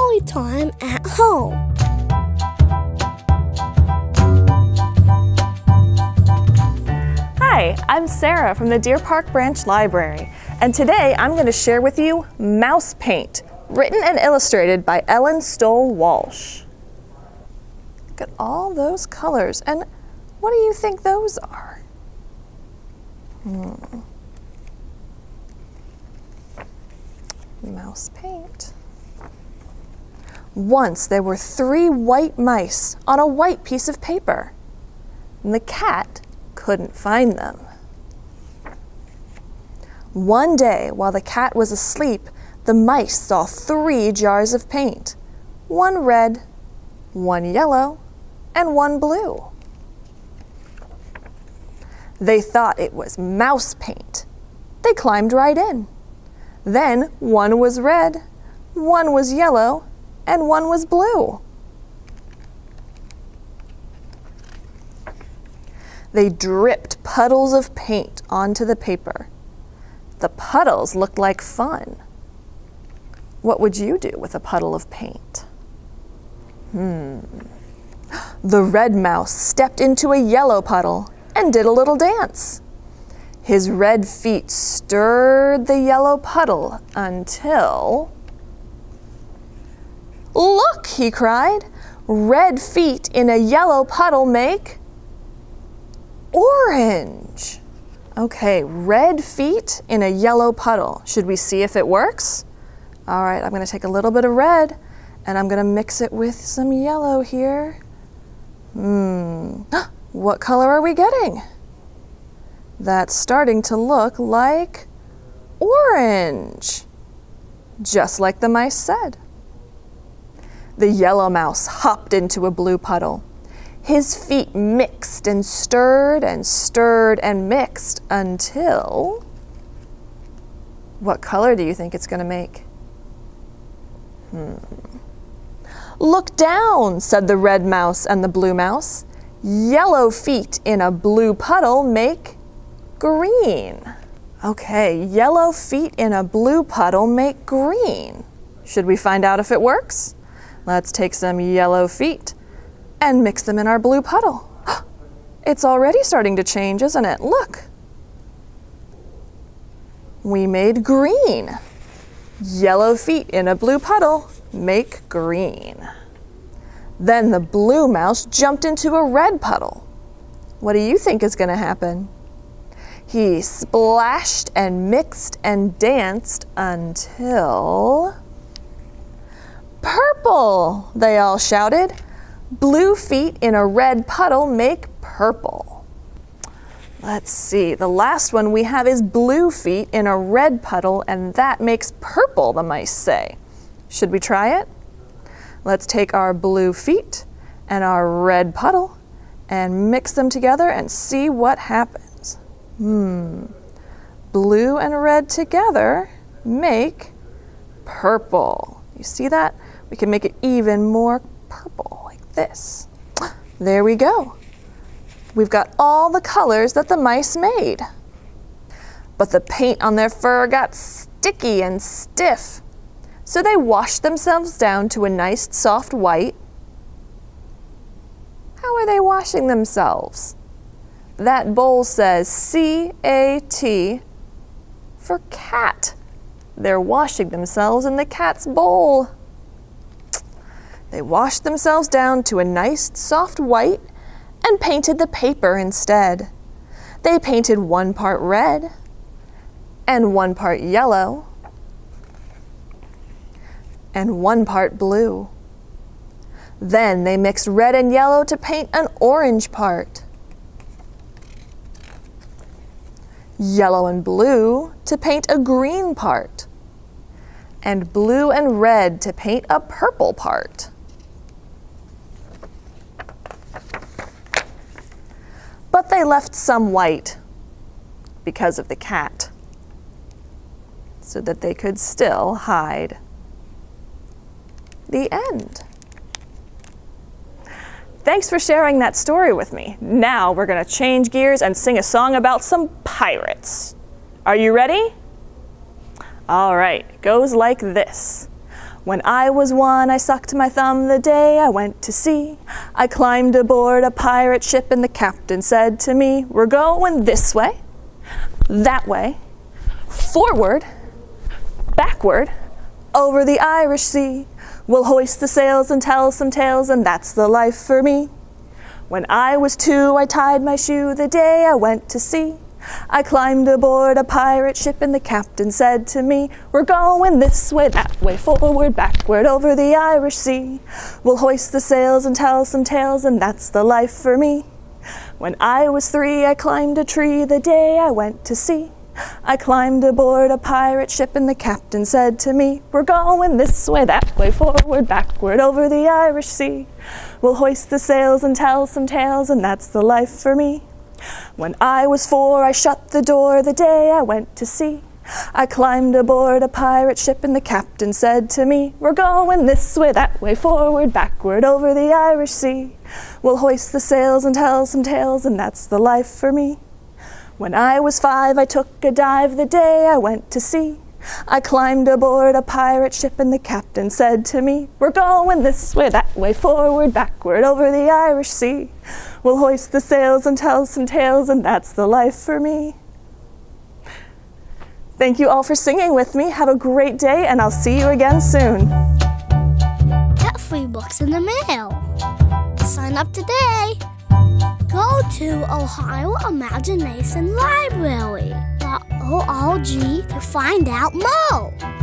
toy time at home. Hi, I'm Sarah from the Deer Park Branch Library, and today I'm going to share with you Mouse Paint, written and illustrated by Ellen Stoll Walsh. Look at all those colors, and what do you think those are? Hmm. Mouse paint. Once there were three white mice on a white piece of paper, and the cat couldn't find them. One day, while the cat was asleep, the mice saw three jars of paint one red, one yellow, and one blue. They thought it was mouse paint. They climbed right in. Then one was red, one was yellow, and one was blue. They dripped puddles of paint onto the paper. The puddles looked like fun. What would you do with a puddle of paint? Hmm. The red mouse stepped into a yellow puddle and did a little dance. His red feet stirred the yellow puddle until. Look, he cried. Red feet in a yellow puddle make orange. Okay, red feet in a yellow puddle. Should we see if it works? All right, I'm going to take a little bit of red and I'm going to mix it with some yellow here. Hmm, what color are we getting? That's starting to look like orange, just like the mice said. The yellow mouse hopped into a blue puddle. His feet mixed and stirred and stirred and mixed until. What color do you think it's going to make? Hmm. Look down, said the red mouse and the blue mouse. Yellow feet in a blue puddle make green. Okay, yellow feet in a blue puddle make green. Should we find out if it works? Let's take some yellow feet and mix them in our blue puddle. It's already starting to change, isn't it? Look. We made green. Yellow feet in a blue puddle make green. Then the blue mouse jumped into a red puddle. What do you think is going to happen? He splashed and mixed and danced until. Purple! They all shouted. Blue feet in a red puddle make purple. Let's see, the last one we have is blue feet in a red puddle, and that makes purple, the mice say. Should we try it? Let's take our blue feet and our red puddle and mix them together and see what happens. Hmm. Blue and red together make purple. You see that? We can make it even more purple like this. There we go. We've got all the colors that the mice made. But the paint on their fur got sticky and stiff. So they washed themselves down to a nice soft white. How are they washing themselves? That bowl says C A T for cat. They're washing themselves in the cat's bowl. They washed themselves down to a nice soft white and painted the paper instead. They painted one part red and one part yellow and one part blue. Then they mixed red and yellow to paint an orange part. Yellow and blue to paint a green part. And blue and red to paint a purple part. They left some white because of the cat, so that they could still hide. The end. Thanks for sharing that story with me. Now we're going to change gears and sing a song about some pirates. Are you ready? All right, it goes like this. When I was one, I sucked my thumb the day I went to sea. I climbed aboard a pirate ship, and the captain said to me, We're going this way, that way, forward, backward, over the Irish Sea. We'll hoist the sails and tell some tales, and that's the life for me. When I was two, I tied my shoe the day I went to sea. I climbed aboard a pirate ship, and the captain said to me, We're going this way, that way, forward, backward, over the Irish Sea. We'll hoist the sails and tell some tales, and that's the life for me. When I was three, I climbed a tree the day I went to sea. I climbed aboard a pirate ship, and the captain said to me, We're going this way, that way, forward, backward, over the Irish Sea. We'll hoist the sails and tell some tales, and that's the life for me. When I was four, I shut the door the day I went to sea. I climbed aboard a pirate ship, and the captain said to me, We're going this way, that way, forward, backward, over the Irish Sea. We'll hoist the sails and tell some tales, and that's the life for me. When I was five, I took a dive the day I went to sea. I climbed aboard a pirate ship, and the captain said to me, We're going this way, that way, forward, backward, over the Irish Sea. We'll hoist the sails and tell some tales, and that's the life for me. Thank you all for singing with me. Have a great day, and I'll see you again soon. Get free books in the mail. Sign up today. Go to Ohio Imagination Library.org to find out more.